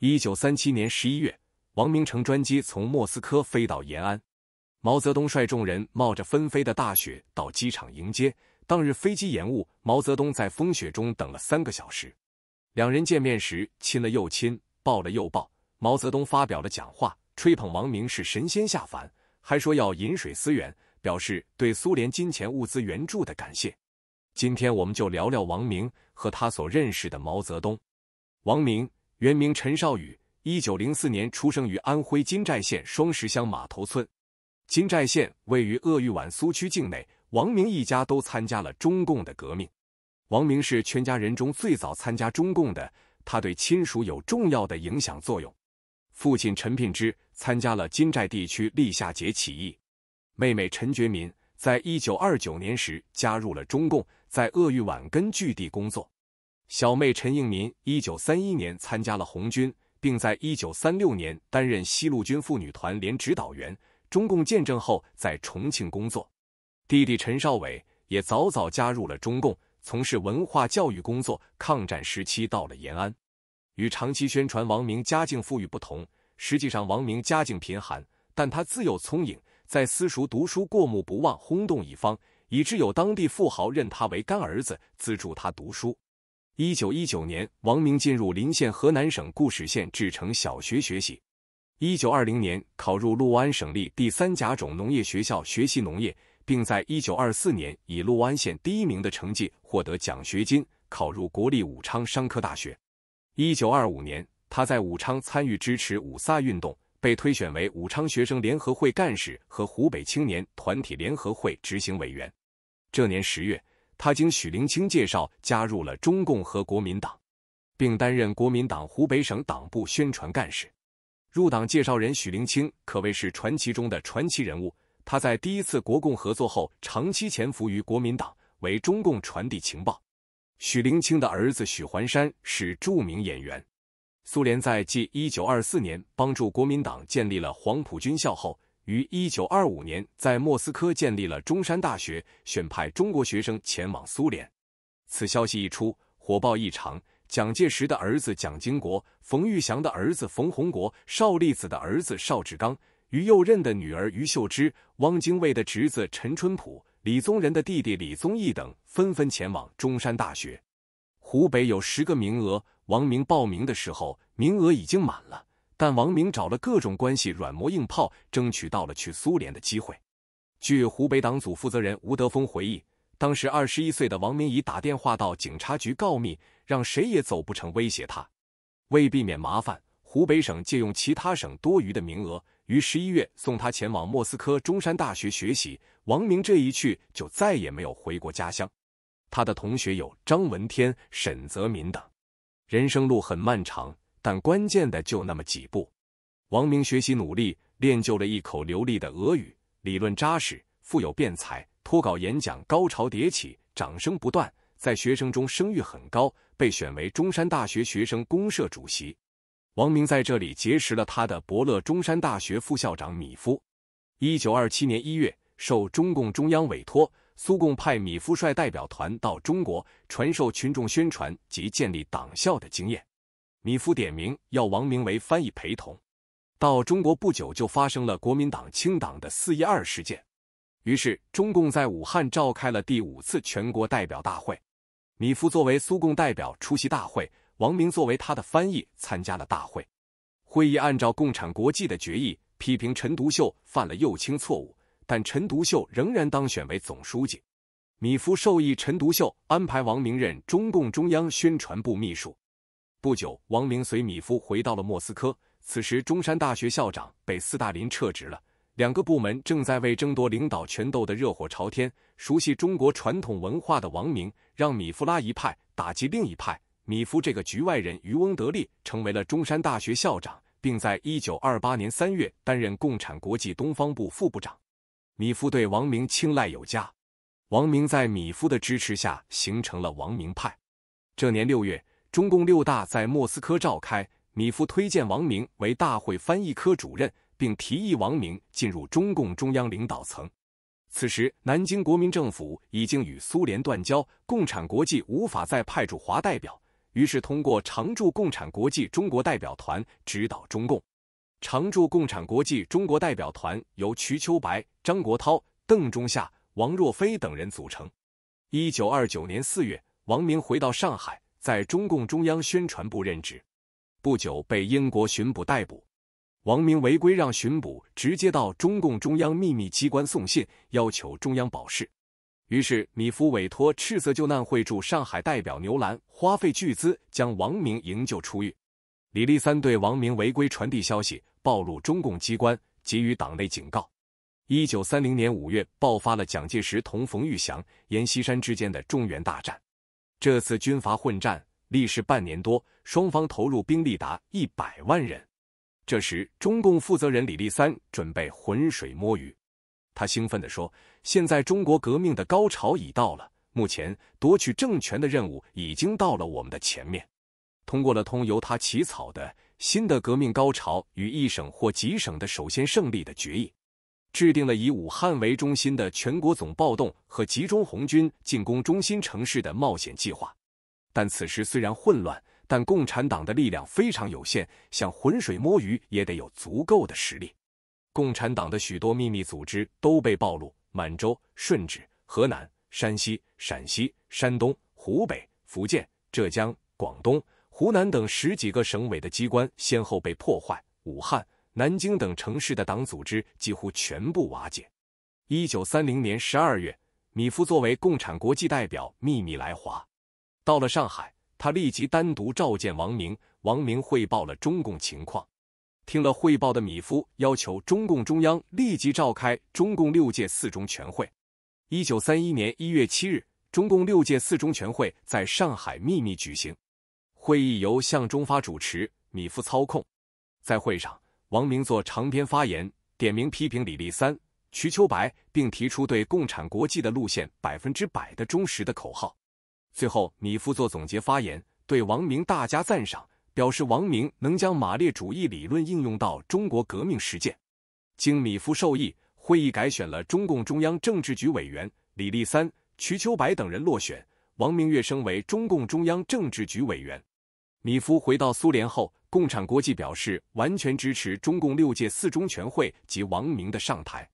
一九三七年十一月，王明乘专机从莫斯科飞到延安，毛泽东率众人冒着纷飞的大雪到机场迎接。当日飞机延误，毛泽东在风雪中等了三个小时。两人见面时亲了又亲，抱了又抱。毛泽东发表了讲话，吹捧王明是神仙下凡，还说要饮水思源，表示对苏联金钱物资援助的感谢。今天我们就聊聊王明和他所认识的毛泽东。王明。原名陈少宇，一九零四年出生于安徽金寨县双石乡马头村。金寨县位于鄂豫皖苏区境内。王明一家都参加了中共的革命。王明是全家人中最早参加中共的，他对亲属有重要的影响作用。父亲陈聘之参加了金寨地区立夏节起义，妹妹陈觉民在一九二九年时加入了中共，在鄂豫皖根据地工作。小妹陈应民，一九三一年参加了红军，并在一九三六年担任西路军妇女团连指导员。中共建政后，在重庆工作。弟弟陈少伟也早早加入了中共，从事文化教育工作。抗战时期到了延安，与长期宣传王明家境富裕不同，实际上王明家境贫寒，但他自幼聪颖，在私塾读书过目不忘，轰动一方，以致有当地富豪认他为干儿子，资助他读书。一九一九年，王明进入临县河南省固始县志诚小学学习。一九二零年，考入陆安省立第三甲种农业学校学习农业，并在一九二四年以陆安县第一名的成绩获得奖学金，考入国立武昌商科大学。一九二五年，他在武昌参与支持五卅运动，被推选为武昌学生联合会干事和湖北青年团体联合会执行委员。这年十月。他经许灵清介绍加入了中共和国民党，并担任国民党湖北省党部宣传干事。入党介绍人许灵清可谓是传奇中的传奇人物。他在第一次国共合作后，长期潜伏于国民党，为中共传递情报。许灵清的儿子许环山是著名演员。苏联在继1924年帮助国民党建立了黄埔军校后。于一九二五年在莫斯科建立了中山大学，选派中国学生前往苏联。此消息一出，火爆异常。蒋介石的儿子蒋经国、冯玉祥的儿子冯洪国、邵力子的儿子邵志刚、于右任的女儿于秀芝、汪精卫的侄子陈春浦、李宗仁的弟弟李宗义等纷纷前往中山大学。湖北有十个名额，王明报名的时候，名额已经满了。但王明找了各种关系，软磨硬泡，争取到了去苏联的机会。据湖北党组负责人吴德峰回忆，当时二十一岁的王明已打电话到警察局告密，让谁也走不成，威胁他。为避免麻烦，湖北省借用其他省多余的名额，于十一月送他前往莫斯科中山大学学习。王明这一去，就再也没有回过家乡。他的同学有张闻天、沈泽民等。人生路很漫长。但关键的就那么几步，王明学习努力，练就了一口流利的俄语，理论扎实，富有辩才，脱稿演讲高潮迭起，掌声不断，在学生中声誉很高，被选为中山大学学生公社主席。王明在这里结识了他的伯乐，中山大学副校长米夫。一九二七年一月，受中共中央委托，苏共派米夫率代表团到中国，传授群众宣传及建立党校的经验。米夫点名要王明为翻译陪同，到中国不久就发生了国民党清党的四一二事件，于是中共在武汉召开了第五次全国代表大会，米夫作为苏共代表出席大会，王明作为他的翻译参加了大会。会议按照共产国际的决议，批评陈独秀犯了右倾错误，但陈独秀仍然当选为总书记。米夫授意陈独秀安排王明任中共中央宣传部秘书。不久，王明随米夫回到了莫斯科。此时，中山大学校长被斯大林撤职了，两个部门正在为争夺领导权斗得热火朝天。熟悉中国传统文化的王明，让米夫拉一派，打击另一派。米夫这个局外人，渔翁得利，成为了中山大学校长，并在一九二八年三月担任共产国际东方部副部长。米夫对王明青睐有加，王明在米夫的支持下形成了王明派。这年六月。中共六大在莫斯科召开，米夫推荐王明为大会翻译科主任，并提议王明进入中共中央领导层。此时，南京国民政府已经与苏联断交，共产国际无法再派驻华代表，于是通过常驻共产国际中国代表团指导中共。常驻共产国际中国代表团由瞿秋白、张国焘、邓中夏、王若飞等人组成。一九二九年四月，王明回到上海，在中共中央宣传部任职。不久被英国巡捕逮捕。王明违规让巡捕直接到中共中央秘密机关送信，要求中央保释。于是米夫委托赤色救难会驻上海代表牛兰，花费巨资将王明营救出狱。李立三对王明违规传递消息，暴露中共机关，给予党内警告。一九三零年五月，爆发了蒋介石同冯玉祥、阎锡山之间的中原大战。这次军阀混战历时半年多，双方投入兵力达一百万人。这时，中共负责人李立三准备浑水摸鱼。他兴奋地说：“现在中国革命的高潮已到了，目前夺取政权的任务已经到了我们的前面。”通过了通由他起草的《新的革命高潮与一省或几省的首先胜利》的决议。制定了以武汉为中心的全国总暴动和集中红军进攻中心城市的冒险计划，但此时虽然混乱，但共产党的力量非常有限，想浑水摸鱼也得有足够的实力。共产党的许多秘密组织都被暴露，满洲、顺治、河南、山西、陕西、山东、湖北、福建、浙江、广东、湖南等十几个省委的机关先后被破坏，武汉。南京等城市的党组织几乎全部瓦解。一九三零年十二月，米夫作为共产国际代表秘密来华，到了上海，他立即单独召见王明。王明汇报了中共情况。听了汇报的米夫要求中共中央立即召开中共六届四中全会。一九三一年一月七日，中共六届四中全会在上海秘密举行，会议由向忠发主持，米夫操控。在会上。王明作长篇发言，点名批评李立三、瞿秋白，并提出对共产国际的路线百分之百的忠实的口号。最后，米夫作总结发言，对王明大加赞赏，表示王明能将马列主义理论应用到中国革命实践。经米夫授意，会议改选了中共中央政治局委员李立三、瞿秋白等人落选，王明跃升为中共中央政治局委员。米夫回到苏联后。共产国际表示完全支持中共六届四中全会及王明的上台。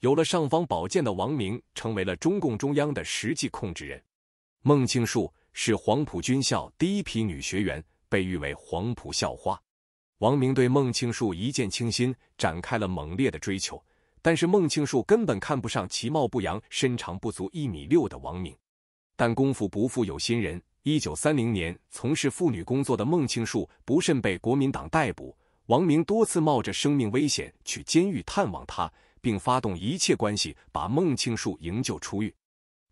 有了尚方宝剑的王明，成为了中共中央的实际控制人。孟庆树是黄埔军校第一批女学员，被誉为“黄埔校花”。王明对孟庆树一见倾心，展开了猛烈的追求。但是孟庆树根本看不上其貌不扬、身长不足一米六的王明。但功夫不负有心人。一九三零年，从事妇女工作的孟庆树不慎被国民党逮捕。王明多次冒着生命危险去监狱探望他，并发动一切关系把孟庆树营救出狱。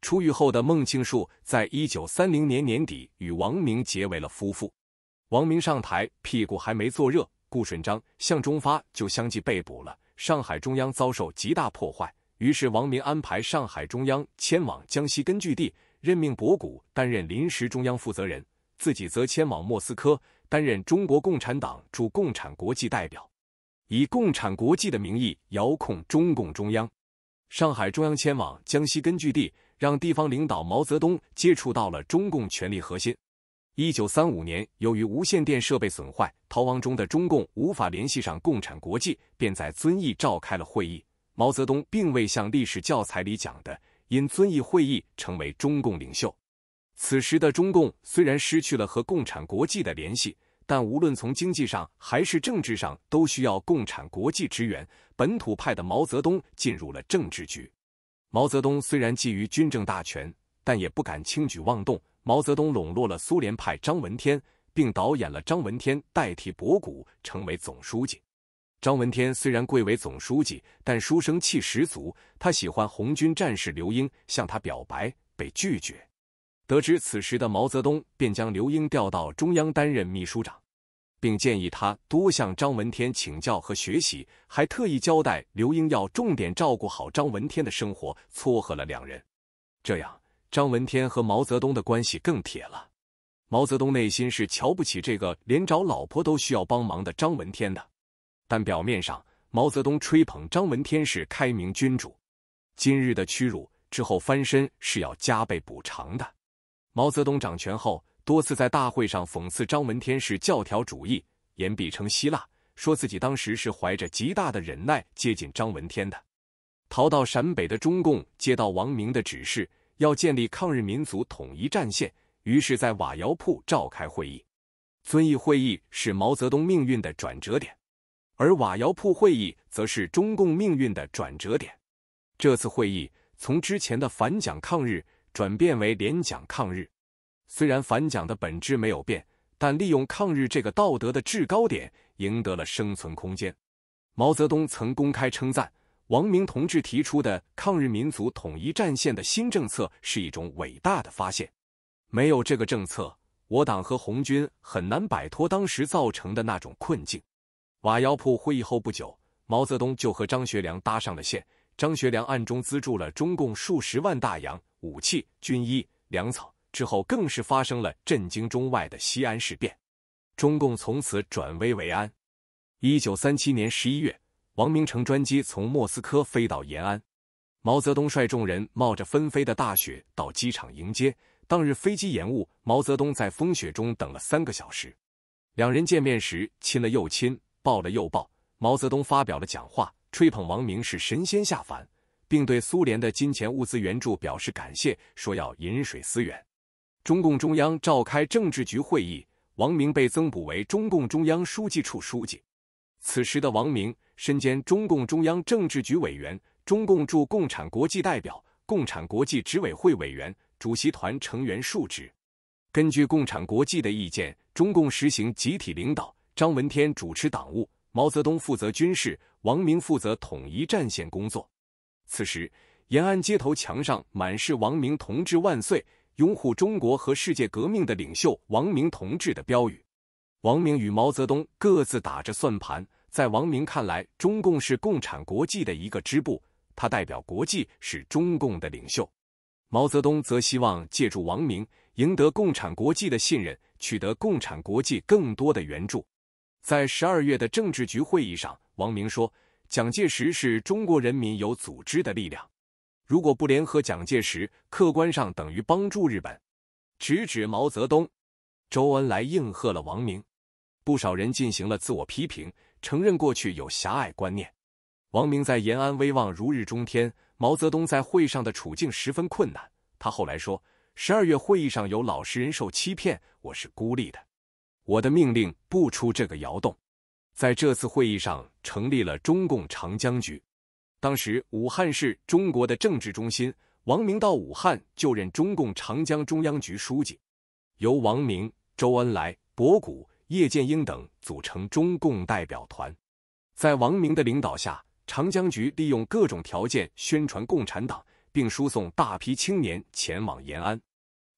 出狱后的孟庆树，在一九三零年年底与王明结为了夫妇。王明上台，屁股还没坐热，顾顺章、向忠发就相继被捕了。上海中央遭受极大破坏，于是王明安排上海中央迁往江西根据地。任命博古担任临时中央负责人，自己则迁往莫斯科担任中国共产党驻共产国际代表，以共产国际的名义遥控中共中央。上海中央迁往江西根据地，让地方领导毛泽东接触到了中共权力核心。一九三五年，由于无线电设备损坏，逃亡中的中共无法联系上共产国际，便在遵义召开了会议。毛泽东并未像历史教材里讲的。因遵义会议成为中共领袖，此时的中共虽然失去了和共产国际的联系，但无论从经济上还是政治上，都需要共产国际支援。本土派的毛泽东进入了政治局。毛泽东虽然觊觎军政大权，但也不敢轻举妄动。毛泽东笼络了苏联派张闻天，并导演了张闻天代替博古成为总书记。张闻天虽然贵为总书记，但书生气十足。他喜欢红军战士刘英，向他表白被拒绝。得知此时的毛泽东便将刘英调到中央担任秘书长，并建议他多向张闻天请教和学习，还特意交代刘英要重点照顾好张闻天的生活，撮合了两人。这样，张闻天和毛泽东的关系更铁了。毛泽东内心是瞧不起这个连找老婆都需要帮忙的张闻天的。但表面上，毛泽东吹捧张闻天是开明君主，今日的屈辱之后翻身是要加倍补偿的。毛泽东掌权后，多次在大会上讽刺张闻天是教条主义，言必称希腊，说自己当时是怀着极大的忍耐接近张闻天的。逃到陕北的中共接到王明的指示，要建立抗日民族统一战线，于是，在瓦窑铺召开会议。遵义会议是毛泽东命运的转折点，而瓦窑铺会议则是中共命运的转折点。这次会议从之前的反蒋抗日转变为联蒋抗日，虽然反蒋的本质没有变，但利用抗日这个道德的制高点赢得了生存空间。毛泽东曾公开称赞王明同志提出的抗日民族统一战线的新政策是一种伟大的发现，没有这个政策。我党和红军很难摆脱当时造成的那种困境。瓦窑铺会议后不久，毛泽东就和张学良搭上了线。张学良暗中资助了中共数十万大洋、武器、军衣、粮草。之后更是发生了震惊中外的西安事变，中共从此转危为安。一九三七年十一月，王明乘专机从莫斯科飞到延安，毛泽东率众人冒着纷飞的大雪到机场迎接。当日飞机延误，毛泽东在风雪中等了三个小时。两人见面时亲了又亲，抱了又抱。毛泽东发表了讲话，吹捧王明是神仙下凡，并对苏联的金钱物资援助表示感谢，说要饮水思源。中共中央召开政治局会议，王明被增补为中共中央书记处书记。此时的王明身兼中共中央政治局委员、中共驻共产国际代表、共产国际执委会委员。主席团成员数职。根据共产国际的意见，中共实行集体领导，张闻天主持党务，毛泽东负责军事，王明负责统一战线工作。此时，延安街头墙上满是“王明同志万岁，拥护中国和世界革命的领袖王明同志”的标语。王明与毛泽东各自打着算盘，在王明看来，中共是共产国际的一个支部，他代表国际，是中共的领袖。毛泽东则希望借助王明赢得共产国际的信任，取得共产国际更多的援助。在十二月的政治局会议上，王明说：“蒋介石是中国人民有组织的力量，如果不联合蒋介石，客观上等于帮助日本。”直指毛泽东，周恩来应和了王明。不少人进行了自我批评，承认过去有狭隘观念。王明在延安威望如日中天。毛泽东在会上的处境十分困难。他后来说：“十二月会议上有老实人受欺骗，我是孤立的。我的命令不出这个窑洞。”在这次会议上，成立了中共长江局。当时武汉是中国的政治中心，王明到武汉就任中共长江中央局书记，由王明、周恩来、博古、叶剑英等组成中共代表团，在王明的领导下。长江局利用各种条件宣传共产党，并输送大批青年前往延安。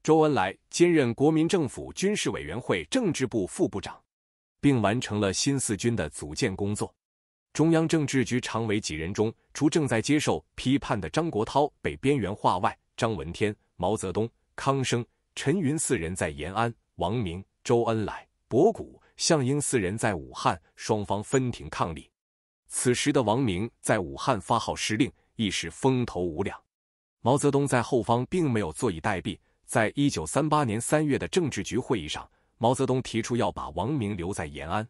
周恩来兼任国民政府军事委员会政治部副部长，并完成了新四军的组建工作。中央政治局常委几人中，除正在接受批判的张国焘被边缘化外，张闻天、毛泽东、康生、陈云四人在延安，王明、周恩来、博古、项英四人在武汉，双方分庭抗礼。此时的王明在武汉发号施令，亦是风头无两。毛泽东在后方并没有坐以待毙。在一九三八年三月的政治局会议上，毛泽东提出要把王明留在延安。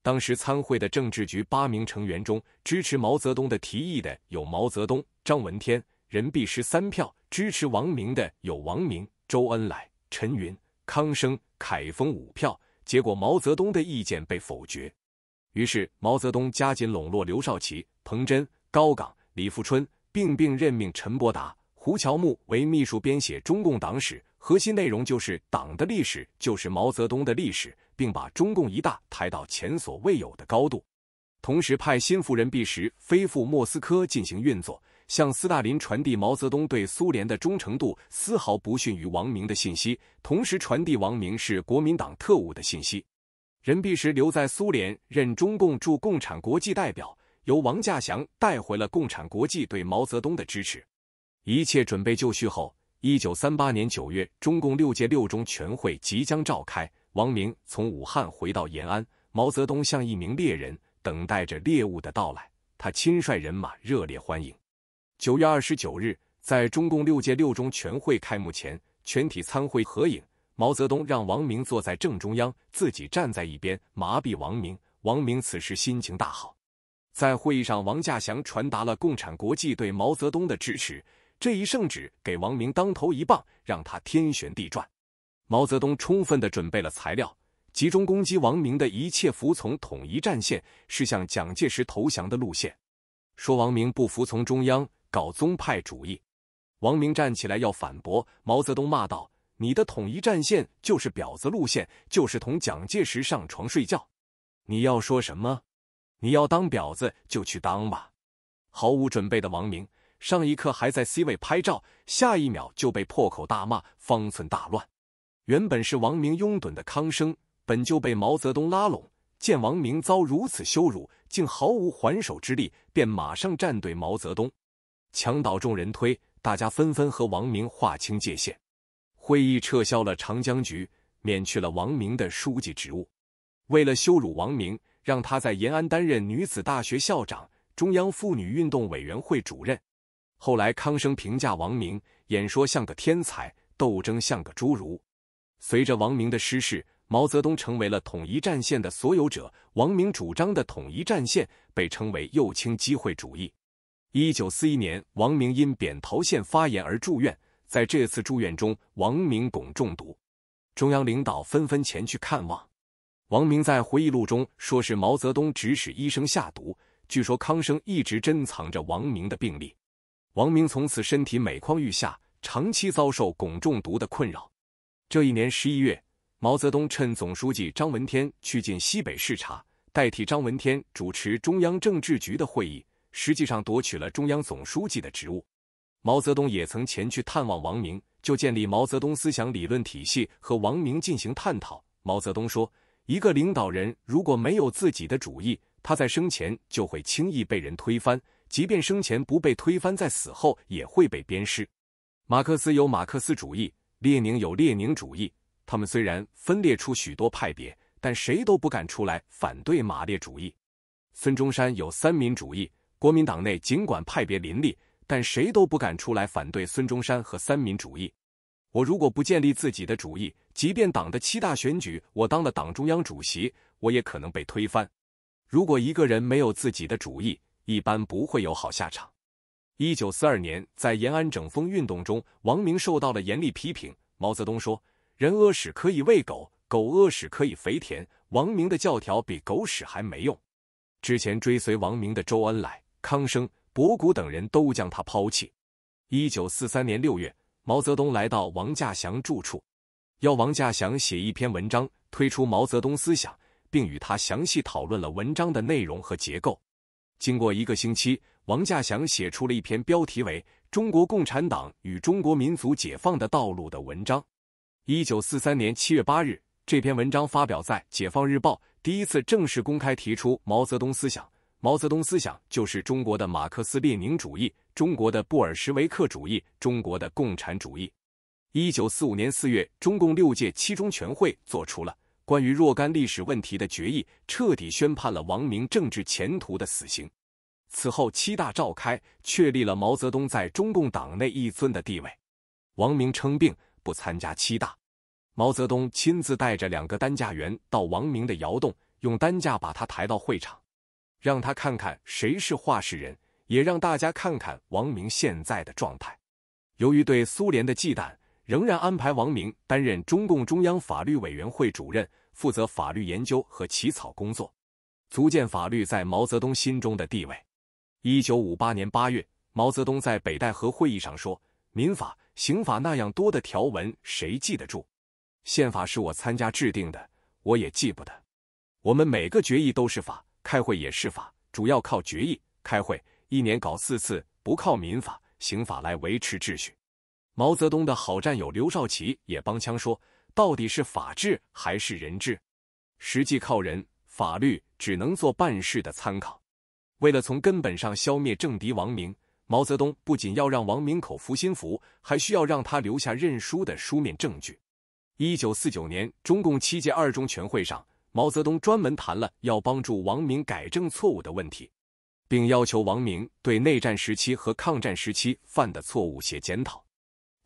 当时参会的政治局八名成员中，支持毛泽东的提议的有毛泽东、张闻天、任弼时三票；支持王明的有王明、周恩来、陈云、康生、凯丰五票。结果毛泽东的意见被否决。于是，毛泽东加紧笼络刘少奇、彭真、高岗、李富春，并并任命陈伯达、胡乔木为秘书，编写中共党史，核心内容就是党的历史，就是毛泽东的历史，并把中共一大抬到前所未有的高度。同时，派心腹任弼时飞赴莫斯科进行运作，向斯大林传递毛泽东对苏联的忠诚度丝毫不逊于王明的信息，同时传递王明是国民党特务的信息。任弼时留在苏联任中共驻共产国际代表，由王稼祥带回了共产国际对毛泽东的支持。一切准备就绪后，一九三八年九月，中共六届六中全会即将召开。王明从武汉回到延安，毛泽东像一名猎人，等待着猎物的到来。他亲率人马热烈欢迎。九月二十九日，在中共六届六中全会开幕前，全体参会合影。毛泽东让王明坐在正中央，自己站在一边，麻痹王明。王明此时心情大好。在会议上，王稼祥传达了共产国际对毛泽东的支持。这一圣旨给王明当头一棒，让他天旋地转。毛泽东充分的准备了材料，集中攻击王明的一切服从统一战线，是向蒋介石投降的路线。说王明不服从中央，搞宗派主义。王明站起来要反驳，毛泽东骂道：“你的统一战线就是婊子路线，就是同蒋介石上床睡觉。你要说什么？你要当婊子就去当吧。”毫无准备的王明。上一刻还在 C 位拍照，下一秒就被破口大骂，方寸大乱。原本是王明拥趸的康生，本就被毛泽东拉拢，见王明遭如此羞辱，竟毫无还手之力，便马上站队毛泽东，墙倒众人推，大家纷纷和王明划清界限。会议撤销了长江局，免去了王明的书记职务。为了羞辱王明，让他在延安担任女子大学校长、中央妇女运动委员会主任。后来，康生评价王明演说像个天才，斗争像个侏儒。随着王明的失势，毛泽东成为了统一战线的所有者。王明主张的统一战线被称为右倾机会主义。一九四一年，王明因扁桃腺发炎而住院，在这次住院中，王明汞中毒，中央领导纷纷前去看望。王明在回忆录中说是毛泽东指使医生下毒。据说康生一直珍藏着王明的病历。王明从此身体每况愈下，长期遭受汞中毒的困扰。这一年十一月，毛泽东趁总书记张闻天去进西北视察，代替张闻天主持中央政治局的会议，实际上夺取了中央总书记的职务。毛泽东也曾前去探望王明，就建立毛泽东思想理论体系和王明进行探讨。毛泽东说：“一个领导人如果没有自己的主义，他在生前就会轻易被人推翻。”即便生前不被推翻，在死后也会被鞭尸。马克思有马克思主义，列宁有列宁主义。他们虽然分裂出许多派别，但谁都不敢出来反对马列主义。孙中山有三民主义，国民党内尽管派别林立，但谁都不敢出来反对孙中山和三民主义。我如果不建立自己的主义，即便党的七大选举我当了党中央主席，我也可能被推翻。如果一个人没有自己的主义，一般不会有好下场。一九四二年，在延安整风运动中，王明受到了严厉批评。毛泽东说：“人屙屎可以喂狗，狗屙屎可以肥田。王明的教条比狗屎还没用。”之前追随王明的周恩来、康生、博古等人都将他抛弃。一九四三年六月，毛泽东来到王稼祥住处，要王稼祥写一篇文章，推出毛泽东思想，并与他详细讨论了文章的内容和结构。经过一个星期，王稼祥写出了一篇标题为《中国共产党与中国民族解放的道路》的文章。一九四三年七月八日，这篇文章发表在《解放日报》，第一次正式公开提出毛泽东思想。毛泽东思想就是中国的马克思列宁主义，中国的布尔什维克主义，中国的共产主义。一九四五年四月，中共六届七中全会作出了。关于若干历史问题的决议，彻底宣判了王明政治前途的死刑。此后，七大召开，确立了毛泽东在中共党内一尊的地位。王明称病不参加七大，毛泽东亲自带着两个担架员到王明的窑洞，用担架把他抬到会场，让他看看谁是话事人，也让大家看看王明现在的状态。由于对苏联的忌惮。仍然安排王明担任中共中央法律委员会主任，负责法律研究和起草工作，足见法律在毛泽东心中的地位。一九五八年八月，毛泽东在北戴河会议上说：“民法、刑法那样多的条文，谁记得住？宪法是我参加制定的，我也记不得。我们每个决议都是法，开会也是法，主要靠决议、开会，一年搞四次，不靠民法、刑法来维持秩序。”毛泽东的好战友刘少奇也帮腔说：“到底是法治还是人治？实际靠人，法律只能做办事的参考。”为了从根本上消灭政敌王明，毛泽东不仅要让王明口服心服，还需要让他留下认输的书面证据。一九四九年，中共七届二中全会上，毛泽东专门谈了要帮助王明改正错误的问题，并要求王明对内战时期和抗战时期犯的错误写检讨。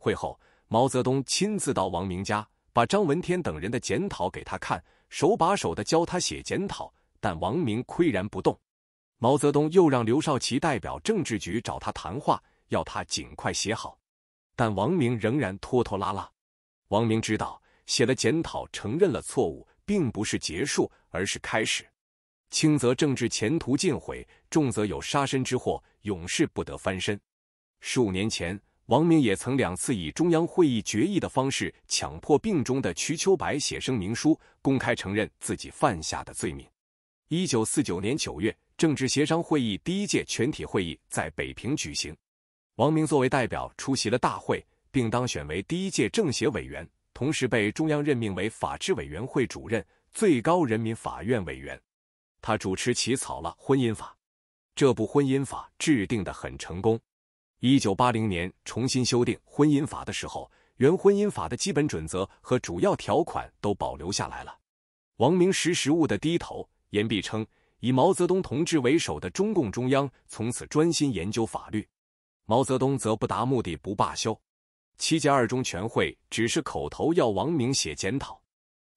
会后，毛泽东亲自到王明家，把张闻天等人的检讨给他看，手把手的教他写检讨，但王明岿然不动。毛泽东又让刘少奇代表政治局找他谈话，要他尽快写好，但王明仍然拖拖拉拉。王明知道，写了检讨，承认了错误，并不是结束，而是开始。轻则政治前途尽毁，重则有杀身之祸，永世不得翻身。数年前，王明也曾两次以中央会议决议的方式强迫病中的瞿秋白写声明书，公开承认自己犯下的罪名。一九四九年九月，政治协商会议第一届全体会议在北平举行，王明作为代表出席了大会，并当选为第一届政协委员，同时被中央任命为法制委员会主任、最高人民法院委员。他主持起草了婚姻法，这部婚姻法制定的很成功。一九八零年重新修订婚姻法的时候，原婚姻法的基本准则和主要条款都保留下来了。王明识时务的低头，言必称，以毛泽东同志为首的中共中央从此专心研究法律，毛泽东则不达目的不罢休。七届二中全会只是口头要王明写检讨。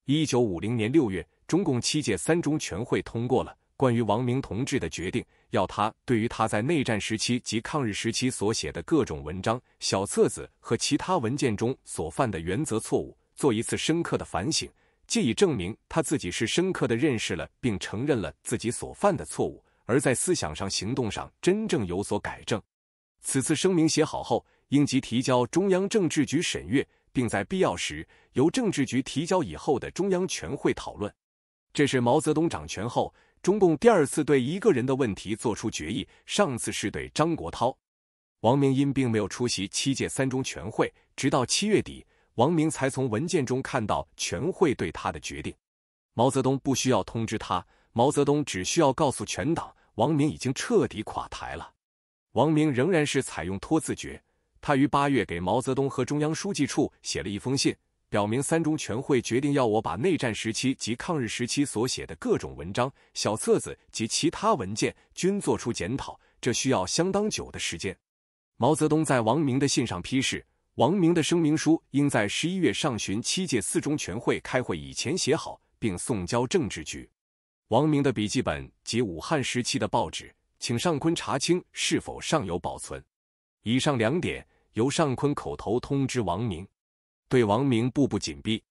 一九五零年六月，中共七届三中全会通过了。关于王明同志的决定，要他对于他在内战时期及抗日时期所写的各种文章、小册子和其他文件中所犯的原则错误，做一次深刻的反省，借以证明他自己是深刻的认识了并承认了自己所犯的错误，而在思想上、行动上真正有所改正。此次声明写好后，应即提交中央政治局审阅，并在必要时由政治局提交以后的中央全会讨论。这是毛泽东掌权后。中共第二次对一个人的问题作出决议，上次是对张国焘。王明因并没有出席七届三中全会，直到七月底，王明才从文件中看到全会对他的决定。毛泽东不需要通知他，毛泽东只需要告诉全党，王明已经彻底垮台了。王明仍然是采用拖字诀，他于八月给毛泽东和中央书记处写了一封信。表明三中全会决定要我把内战时期及抗日时期所写的各种文章、小册子及其他文件均作出检讨，这需要相当久的时间。毛泽东在王明的信上批示，王明的声明书应在十一月上旬七届四中全会开会以前写好，并送交政治局。王明的笔记本及武汉时期的报纸，请尚昆查清是否尚有保存。以上两点由尚昆口头通知王明。对王明步步紧逼。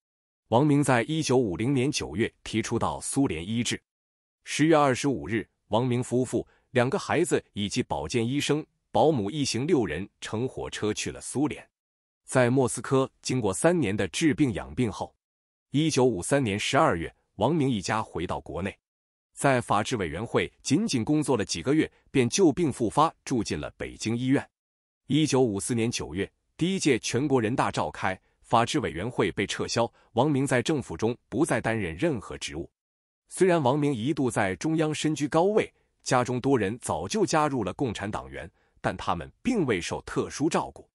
王明在一九五零年九月提出到苏联医治。十月二十五日，王明夫妇、两个孩子以及保健医生、保姆一行六人乘火车去了苏联。在莫斯科经过三年的治病养病后，一九五三年十二月，王明一家回到国内，在法制委员会仅仅工作了几个月，便旧病复发，住进了北京医院。一九五四年九月，第一届全国人大召开。法制委员会被撤销，王明在政府中不再担任任何职务。虽然王明一度在中央身居高位，家中多人早就加入了共产党员，但他们并未受特殊照顾。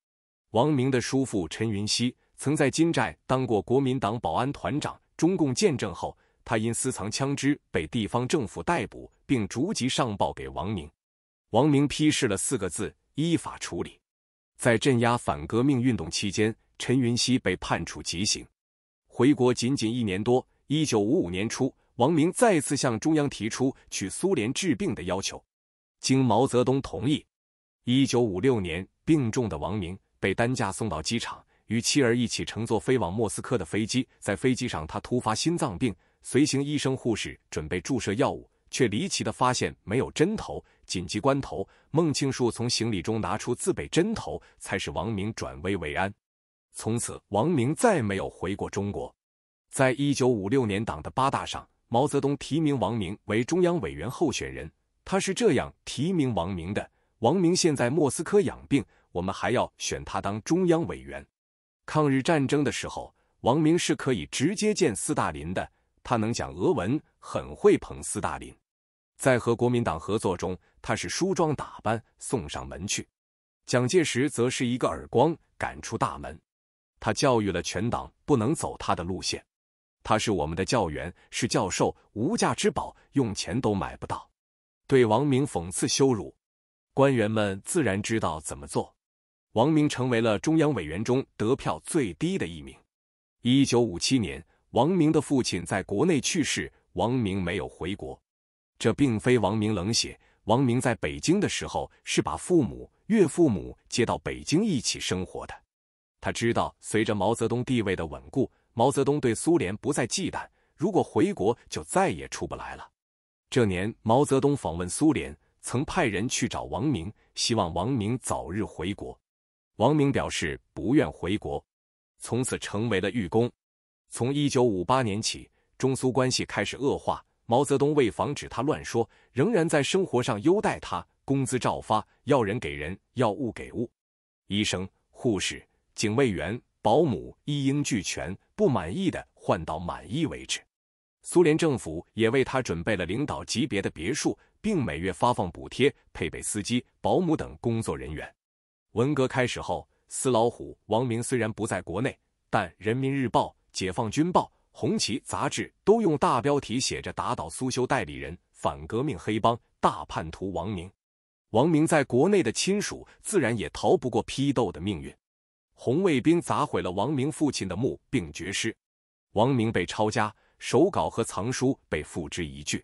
王明的叔父陈云熙曾在金寨当过国民党保安团长，中共建政后，他因私藏枪支被地方政府逮捕，并逐级上报给王明。王明批示了四个字：依法处理。在镇压反革命运动期间。陈云熙被判处极刑，回国仅仅一年多。一九五五年初，王明再次向中央提出去苏联治病的要求，经毛泽东同意。一九五六年，病重的王明被担架送到机场，与妻儿一起乘坐飞往莫斯科的飞机。在飞机上，他突发心脏病，随行医生护士准备注射药物，却离奇的发现没有针头。紧急关头，孟庆树从行李中拿出自备针头，才使王明转危为安。从此，王明再没有回过中国。在一九五六年党的八大上，毛泽东提名王明为中央委员候选人。他是这样提名王明的：“王明现在莫斯科养病，我们还要选他当中央委员。抗日战争的时候，王明是可以直接见斯大林的，他能讲俄文，很会捧斯大林。在和国民党合作中，他是梳妆打扮送上门去；蒋介石则是一个耳光赶出大门。”他教育了全党，不能走他的路线。他是我们的教员，是教授，无价之宝，用钱都买不到。对王明讽刺羞辱，官员们自然知道怎么做。王明成为了中央委员中得票最低的一名。一九五七年，王明的父亲在国内去世，王明没有回国。这并非王明冷血，王明在北京的时候是把父母、岳父母接到北京一起生活的。他知道，随着毛泽东地位的稳固，毛泽东对苏联不再忌惮，如果回国就再也出不来了。这年，毛泽东访问苏联，曾派人去找王明，希望王明早日回国。王明表示不愿回国。从此成为了狱工。从一九五八年起，中苏关系开始恶化。毛泽东为防止他乱说，仍然在生活上优待他，工资照发，要人给人，要物给物。医生、护士、警卫员、保姆一应俱全，不满意的换到满意为止。苏联政府也为他准备了领导级别的别墅，并每月发放补贴，配备司机、保姆等工作人员。文革开始后。死老虎王明虽然不在国内，但《人民日报》《解放军报》《红旗》杂志都用大标题写着“打倒苏修代理人、反革命黑帮、大叛徒王明”。王明在国内的亲属自然也逃不过批斗的命运。红卫兵砸毁了王明父亲的墓并绝尸，王明被抄家，手稿和藏书被付之一炬。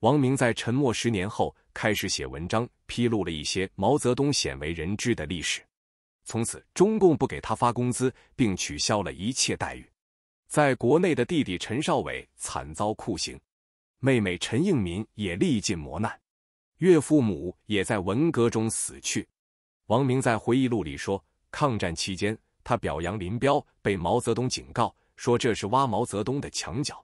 王明在沉默十年后开始写文章，披露了一些毛泽东鲜为人知的历史。从此，中共不给他发工资，并取消了一切待遇。在国内的弟弟陈少伟惨遭酷刑，妹妹陈应民也历尽磨难，岳父母也在文革中死去。王明在回忆录里说，抗战期间，他表扬林彪，被毛泽东警告说这是挖毛泽东的墙角。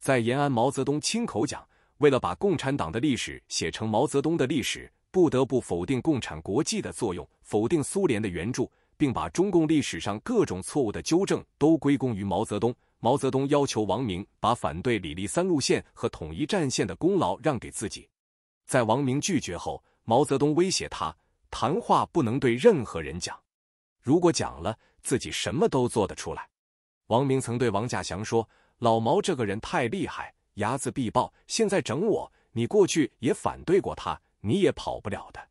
在延安，毛泽东亲口讲，为了把共产党的历史写成毛泽东的历史。不得不否定共产国际的作用，否定苏联的援助，并把中共历史上各种错误的纠正都归功于毛泽东。毛泽东要求王明把反对李立三路线和统一战线的功劳让给自己。在王明拒绝后，毛泽东威胁他，谈话不能对任何人讲，如果讲了，自己什么都做得出来。王明曾对王稼祥说：“老毛这个人太厉害，睚眦必报，现在整我，你过去也反对过他。”你也跑不了的。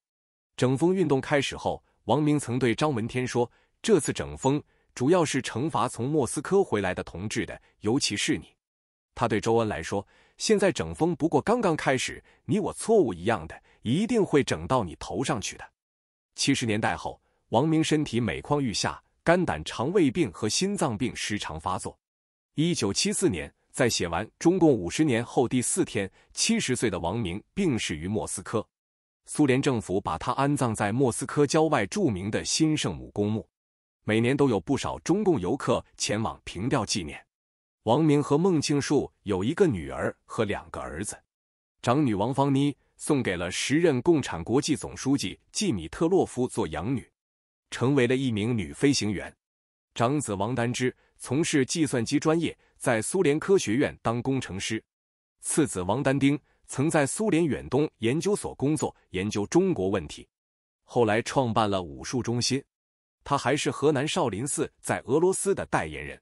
整风运动开始后，王明曾对张闻天说：“这次整风主要是惩罚从莫斯科回来的同志的，尤其是你。”他对周恩来说：“现在整风不过刚刚开始，你我错误一样的，一定会整到你头上去的。”七十年代后，王明身体每况愈下，肝胆肠胃病和心脏病时常发作。一九七四年，在写完《中共五十年》后第四天，七十岁的王明病逝于莫斯科。苏联政府把他安葬在莫斯科郊外著名的新圣母公墓，每年都有不少中共游客前往凭吊纪念。王明和孟庆树有一个女儿和两个儿子，长女王芳妮送给了时任共产国际总书记季米特洛夫做养女，成为了一名女飞行员。长子王丹芝从事计算机专业，在苏联科学院当工程师，次子王丹丁。曾在苏联远东研究所工作，研究中国问题，后来创办了武术中心。他还是河南少林寺在俄罗斯的代言人。